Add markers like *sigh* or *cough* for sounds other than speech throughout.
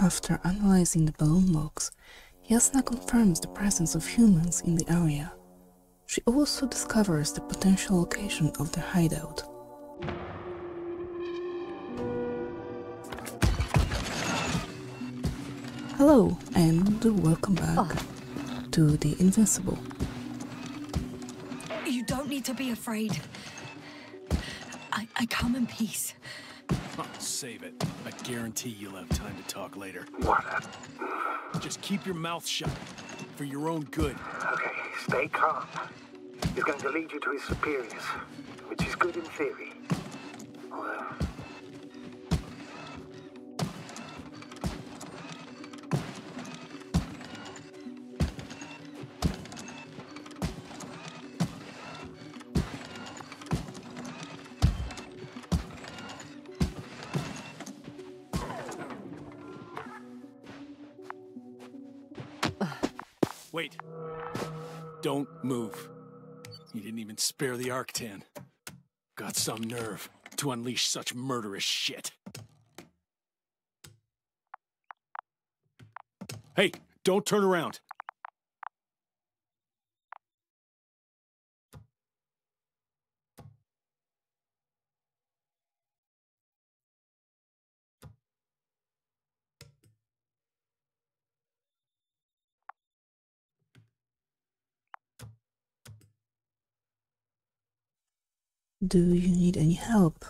After analyzing the balloon logs, Yasna confirms the presence of humans in the area. She also discovers the potential location of their hideout. Hello and welcome back oh. to The Invincible. You don't need to be afraid. I, I come in peace. Save it. I guarantee you'll have time to talk later. What? Just keep your mouth shut. For your own good. Okay, stay calm. He's going to lead you to his superiors, which is good in theory. Don't move. You didn't even spare the Arctan. Got some nerve to unleash such murderous shit. Hey, don't turn around. Do you need any help?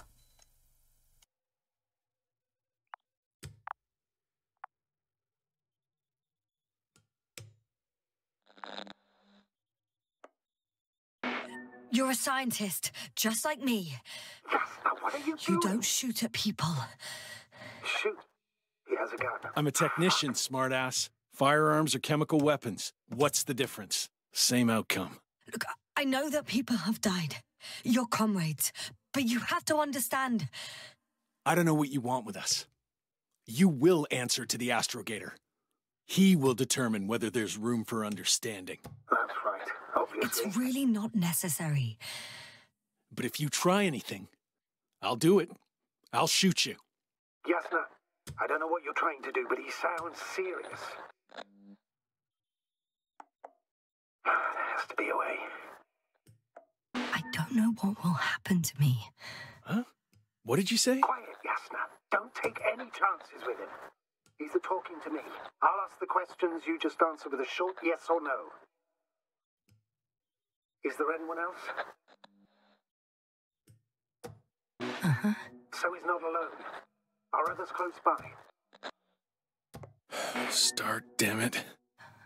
You're a scientist, just like me. Yes, now what are you You doing? don't shoot at people. Shoot. He has a gun. I'm a technician, smartass. Firearms or chemical weapons. What's the difference? Same outcome. Look, I know that people have died. Your comrades. But you have to understand. I don't know what you want with us. You will answer to the Astrogator. He will determine whether there's room for understanding. That's right, obviously. It's really not necessary. But if you try anything, I'll do it. I'll shoot you. Yasna, I don't know what you're trying to do, but he sounds serious. *sighs* There has to be a way. I don't know what will happen to me. Huh? What did you say? Quiet, Yasna. Don't take any chances with him. He's the talking to me. I'll ask the questions, you just answer with a short yes or no. Is there anyone else? Uh-huh. So he's not alone. Are others close by? Start, damn it.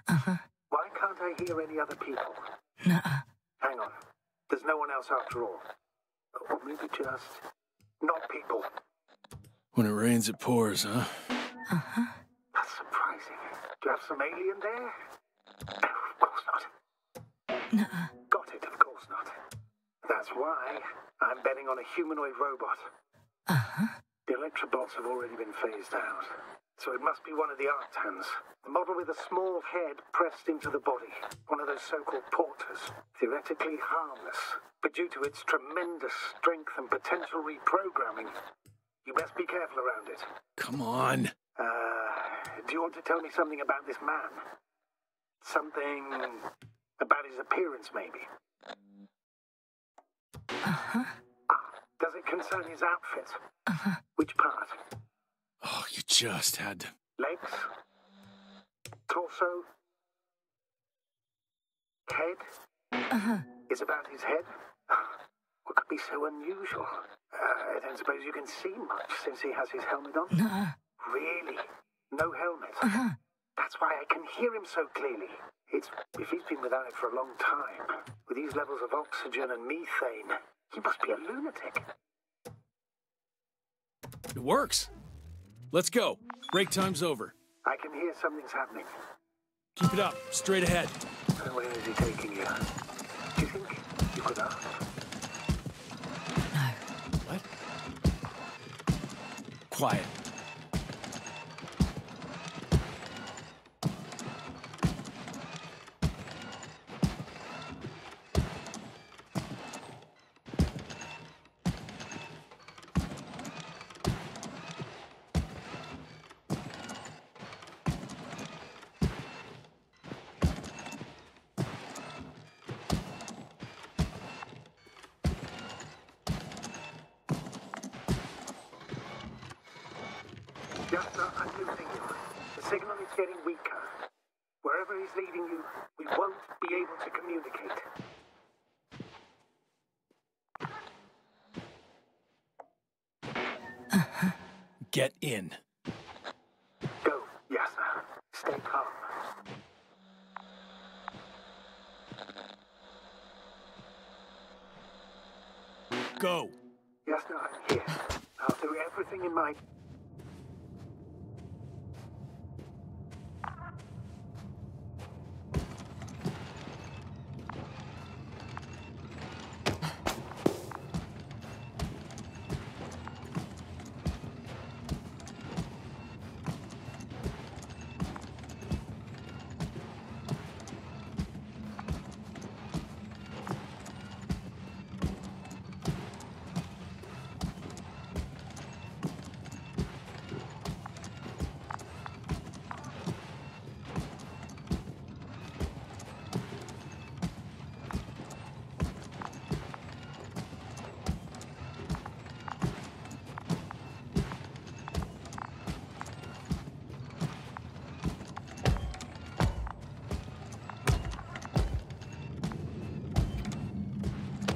Uh-huh. Why can't I hear any other people? Nuh-uh. Hang on. There's no one else after all. Or maybe just not people. When it rains, it pours, huh? Uh-huh. That's surprising. Do you have some alien there? No, of course not. Nuh-uh. Got it, of course not. That's why I'm betting on a humanoid robot. Uh-huh. The Electrobots have already been phased out. So it must be one of the artans. The model with a small head pressed into the body. One of those so-called porters. Theoretically harmless. But due to its tremendous strength and potential reprogramming, you best be careful around it. Come on. Uh, do you want to tell me something about this man? Something about his appearance, maybe? Uh-huh. Ah, does it concern his outfit? Uh-huh. Which part? Oh, you just had to. Legs? Torso? Head? Uh-huh. Is about his head? *sighs* What could be so unusual? Uh, I don't suppose you can see much since he has his helmet on. Nuh-uh. Really? No helmet? Uh-huh. That's why I can hear him so clearly. It's if he's been without it for a long time, with these levels of oxygen and methane, he must be a lunatic. It works. Let's go. Break time's over. I can hear something's happening. Keep it up. Straight ahead. Where is he taking you? Do you think you could ask? No. What? Quiet. I'm losing you. The signal is getting weaker. Wherever he's leading you, we won't be able to communicate. Uh-huh. Get in. Go, Yasna. Stay calm. Go. Yasna, I'm here. I'll do everything in my...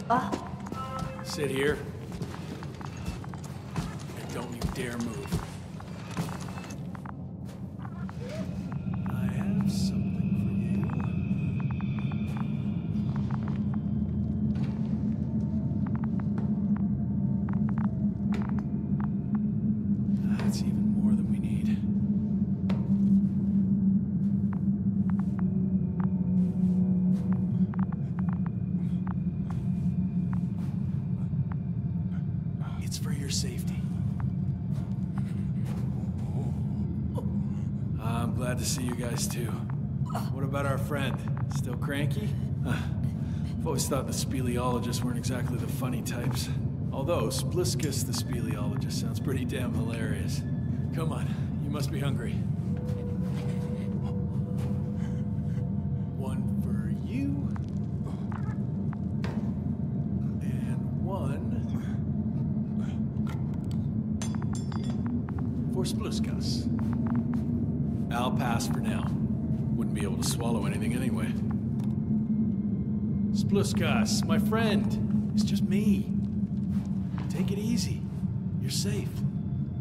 Ah. Sit here. See you guys too. What about our friend? Still cranky? I've always thought the speleologists weren't exactly the funny types. Although Spliskus the speleologist sounds pretty damn hilarious. Come on, you must be hungry. I'll pass for now. Wouldn't be able to swallow anything anyway. Spluskas, my friend, it's just me. Take it easy. You're safe.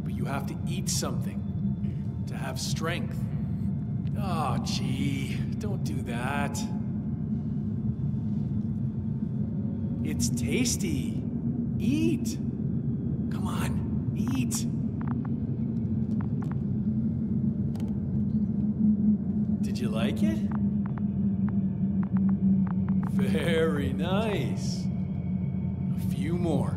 But you have to eat something to have strength. Oh, gee, don't do that. It's tasty. Eat. Come on, eat. Did you like it? Very nice. A few more.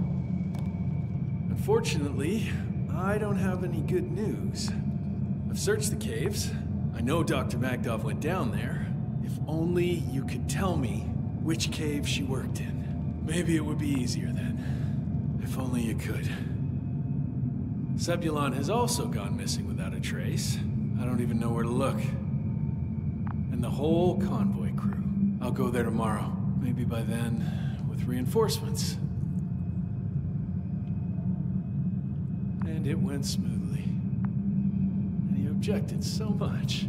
Unfortunately, I don't have any good news. I've searched the caves. I know Dr. Magdov went down there. If only you could tell me which cave she worked in. Maybe it would be easier then. If only you could. Sebulon has also gone missing without a trace. I don't even know where to look. And the whole convoy crew. I'll go there tomorrow. Maybe by then, with reinforcements. And it went smoothly. And he objected so much.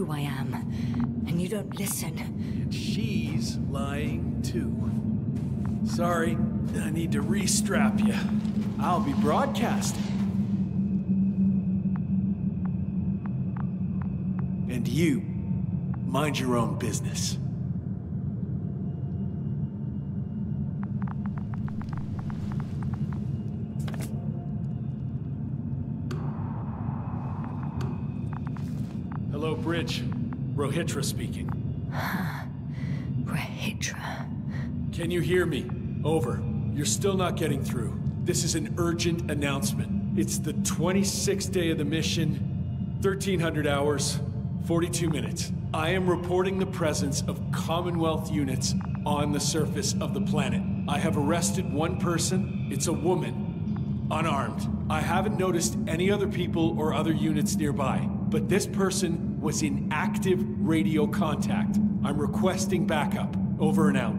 Who I am, and you don't listen. She's lying too. Sorry, I need to restrap you. I'll be broadcasting. And you, mind your own business. Bridge. Rohitra speaking. *sighs* Rahitra. Can you hear me? Over. You're still not getting through. This is an urgent announcement. It's the 26th day of the mission, 1300 hours, 42 minutes. I am reporting the presence of Commonwealth units on the surface of the planet. I have arrested one person. It's a woman, unarmed. I haven't noticed any other people or other units nearby, but this person was in active radio contact. I'm requesting backup. Over and out.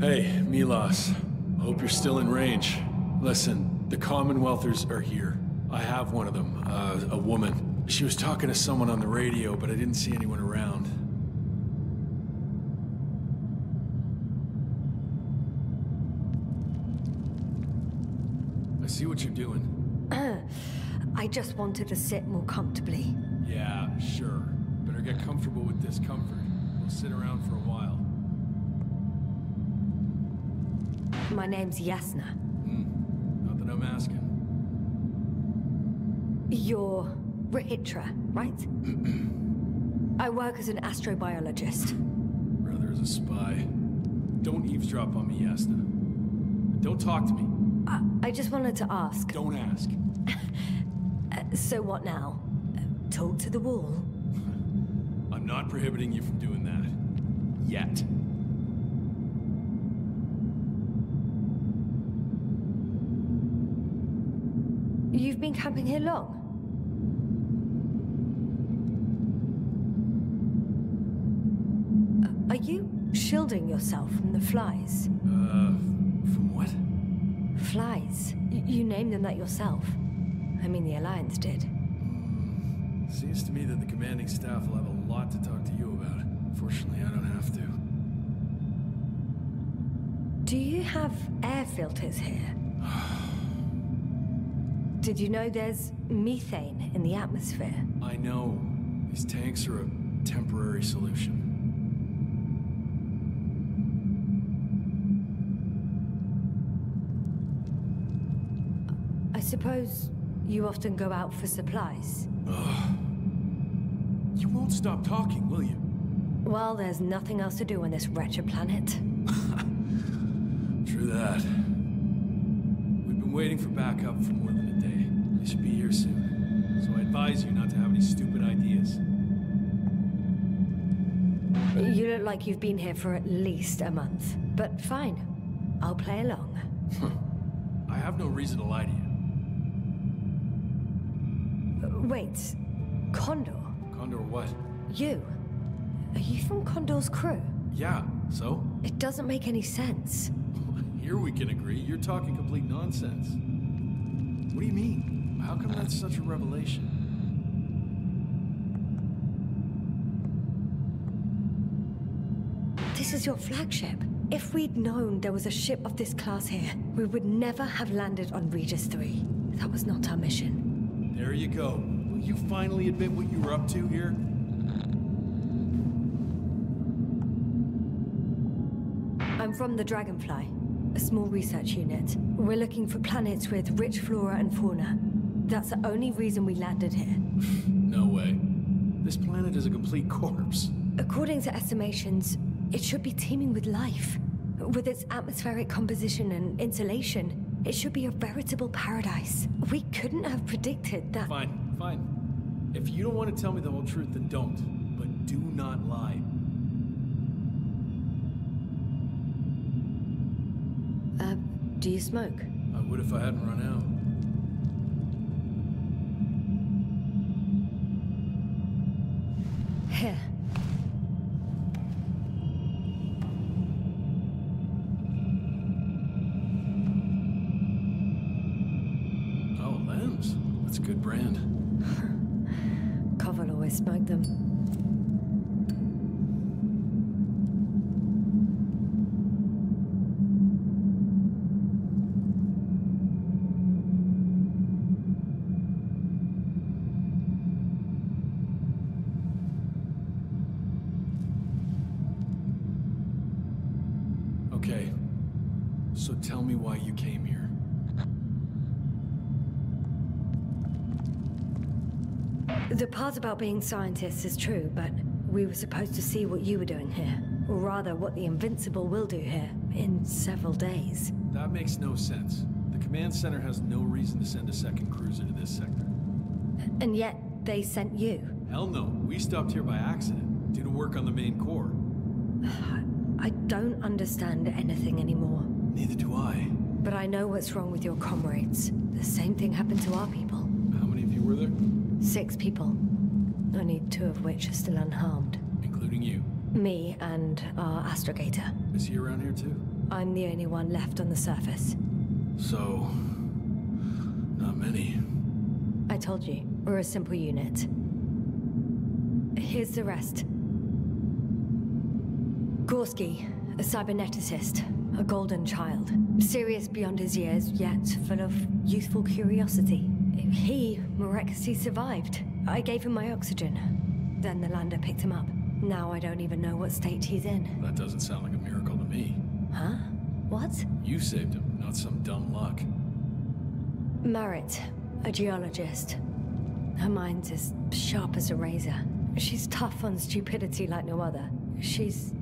Hey, Milos. Hope you're still in range. Listen, the Commonwealthers are here. I have one of them, uh, a woman. She was talking to someone on the radio, but I didn't see anyone around. I see what you're doing. I just wanted to sit more comfortably. Yeah, sure. Better get comfortable with discomfort. We'll sit around for a while. My name's Yasna. Hmm. Not that I'm asking. You're Rahitra, right? *clears throat* I work as an astrobiologist. Brother is a spy. Don't eavesdrop on me, Yasna. Don't talk to me. I, I just wanted to ask. Don't ask. *laughs* So what now? Uh, Talk to the wall? I'm not prohibiting you from doing that. Yet. You've been camping here long? Are you shielding yourself from the flies? Uh, from what? Flies? Y- you named them that yourself. I mean, the Alliance did. Seems to me that the commanding staff will have a lot to talk to you about. Fortunately, I don't have to. Do you have air filters here? *sighs* Did you know there's methane in the atmosphere? I know. These tanks are a temporary solution. I suppose you often go out for supplies. You won't stop talking, will you? Well, there's nothing else to do on this wretched planet. *laughs* True that. We've been waiting for backup for more than a day. They should be here soon. So I advise you not to have any stupid ideas. You look like you've been here for at least a month. But fine, I'll play along. *laughs* I have no reason to lie to you. Wait, Condor? Condor what? You? Are you from Condor's crew? Yeah, so? It doesn't make any sense. *laughs* Here we can agree. You're talking complete nonsense. What do you mean? How come that's such a revelation? This is your flagship. If we'd known there was a ship of this class here, we would never have landed on Regis 3. That was not our mission. There you go. You finally admit what you were up to here? I'm from the Dragonfly, a small research unit. We're looking for planets with rich flora and fauna. That's the only reason we landed here. *laughs* No way. This planet is a complete corpse. According to estimations, it should be teeming with life. With its atmospheric composition and insulation, it should be a veritable paradise. We couldn't have predicted that. Fine, fine. If you don't want to tell me the whole truth, then don't. But do not lie. Uh, do you smoke? I would if I hadn't run out. Here. Koval them. Part about being scientists is true, but we were supposed to see what you were doing here. Or rather, what the Invincible will do here in several days. That makes no sense. The command center has no reason to send a second cruiser to this sector. And yet, they sent you. Hell no, we stopped here by accident, due to work on the main core. *sighs* I don't understand anything anymore. Neither do I. But I know what's wrong with your comrades. The same thing happened to our people. How many of you were there? Six people. Only two of which are still unharmed. Including you. Me and our astrogator. Is he around here too? I'm the only one left on the surface. So... Not many. I told you, we're a simple unit. Here's the rest. Gorski, a cyberneticist, a golden child. Serious beyond his years, yet full of youthful curiosity. He miraculously survived. I gave him my oxygen. Then the lander picked him up. Now I don't even know what state he's in. That doesn't sound like a miracle to me. Huh? What? You saved him, not some dumb luck. Marit, a geologist. Her mind's as sharp as a razor. She's tough on stupidity like no other. She's...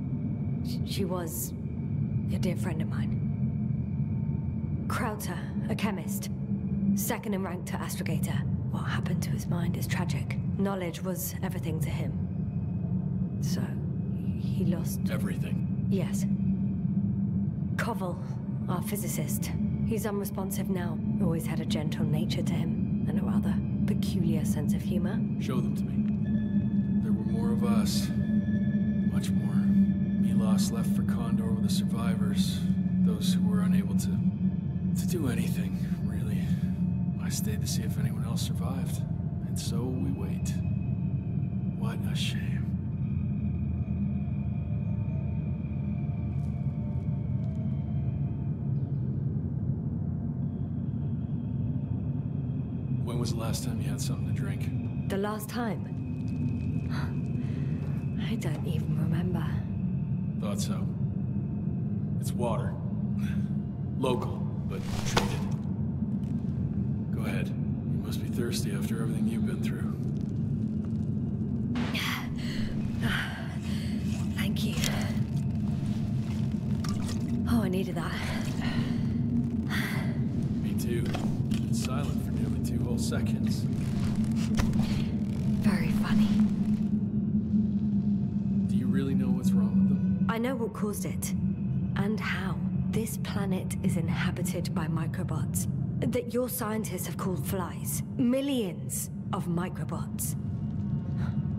She was a dear friend of mine. Krauter, a chemist. Second in rank to Astrogator. What happened to his mind is tragic. Knowledge was everything to him. So, he lost... Everything. Yes. Koval, our physicist. He's unresponsive now. Always had a gentle nature to him, and a rather peculiar sense of humor. Show them to me. There were more of us. Much more. Milos left for Condor with the survivors. Those who were unable to... to do anything. I stayed to see if anyone else survived. And so we wait. What a shame. When was the last time you had something to drink? The last time? I don't even remember. Thought so. It's water. *laughs* Local, but treated. Go ahead. You must be thirsty after everything you've been through. *sighs* Thank you. Oh, I needed that. Me too. Been silent for nearly two whole seconds. Very funny. Do you really know what's wrong with them? I know what caused it. And how. This planet is inhabited by microbots that your scientists have called flies. Millions of microbots.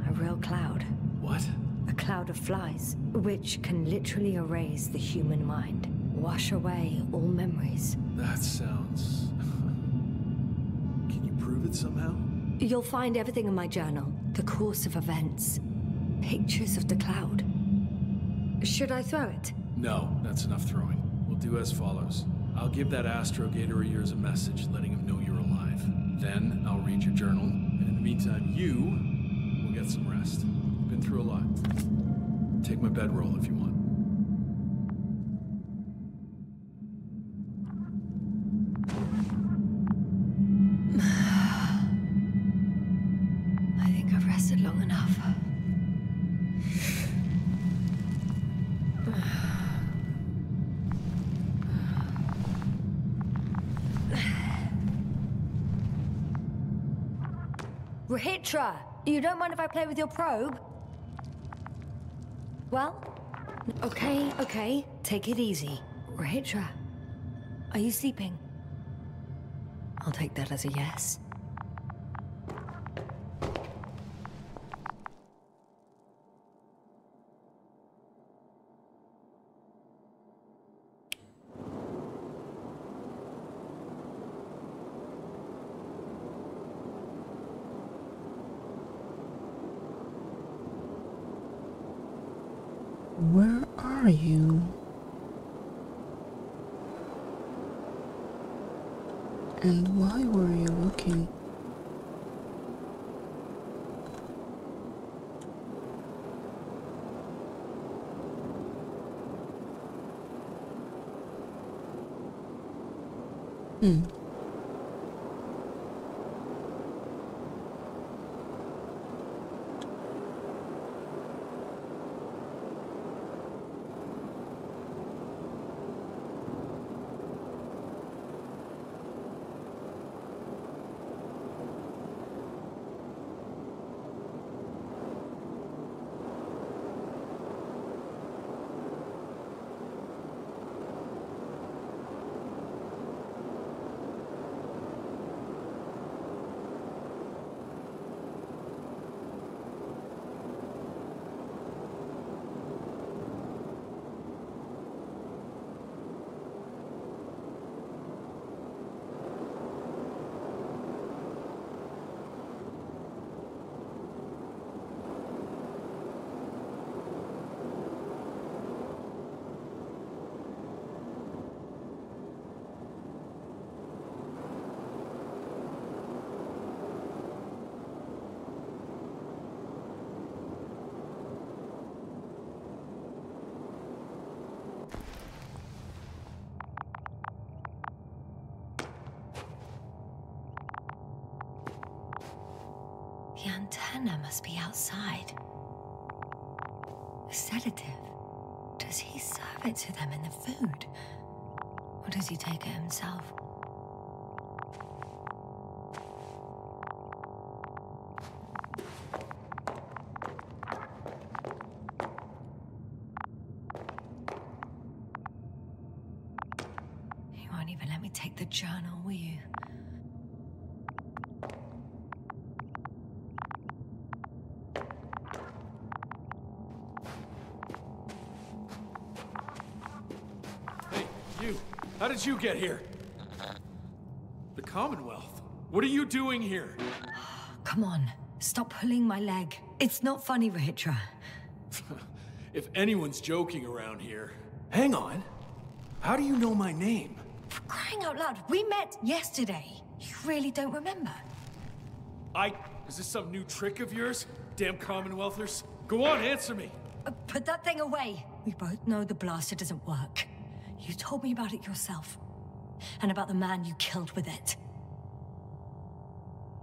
A real cloud. What? A cloud of flies, which can literally erase the human mind, wash away all memories. That sounds... *laughs* Can you prove it somehow? You'll find everything in my journal the course of events, pictures of the cloud. Should I throw it? No, that's enough throwing. We'll do as follows. I'll give that astrogator of yours a message letting him know you're alive. Then I'll read your journal, and in the meantime, you will get some rest. Been through a lot. Take my bedroll if you want. Rahitra, you don't mind if I play with your probe? Well, okay, okay, take it easy. Rahitra, are you sleeping? I'll take that as a yes. 嗯。The antenna must be outside. A sedative. Does he serve it to them in the food? Or does he take it himself? You get here? The Commonwealth. What are you doing here? *sighs* Come on, stop pulling my leg. It's not funny, Rahitra. *laughs* If anyone's joking around here. Hang on. How do you know my name? For crying out loud, we met yesterday. You really don't remember? I. Is this some new trick of yours? Damn Commonwealthers. Go on, answer me. Uh, put that thing away. We both know the blaster doesn't work. You told me about it yourself. And about the man you killed with it.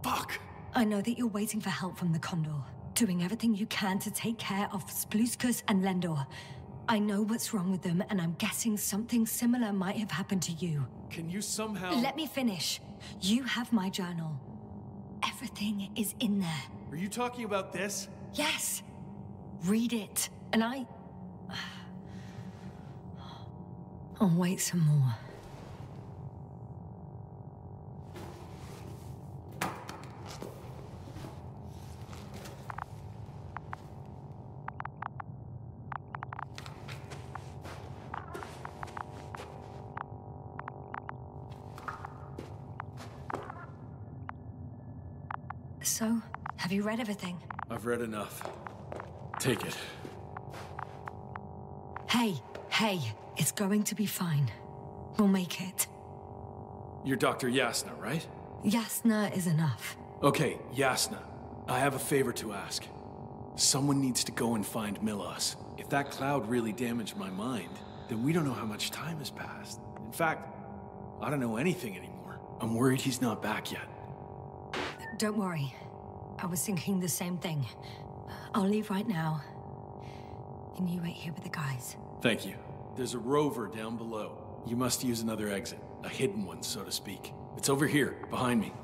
Fuck. I know that you're waiting for help from the Condor. Doing everything you can to take care of Spluskus and Lendor. I know what's wrong with them, and I'm guessing something similar might have happened to you. Can you somehow. Let me finish. You have my journal. Everything is in there. Are you talking about this? Yes. Read it. And I. *sighs* I'll wait some more. Read everything? I've read enough. Take it. Hey, hey, it's going to be fine. We'll make it. You're Dr. Yasna, right? Yasna is enough. Okay, Yasna. I have a favor to ask. Someone needs to go and find Milos. If that cloud really damaged my mind, then we don't know how much time has passed. In fact, I don't know anything anymore. I'm worried he's not back yet. Don't worry. I was thinking the same thing. I'll leave right now. And you wait here with the guys. Thank you. There's a rover down below. You must use another exit. A hidden one, so to speak. It's over here, behind me.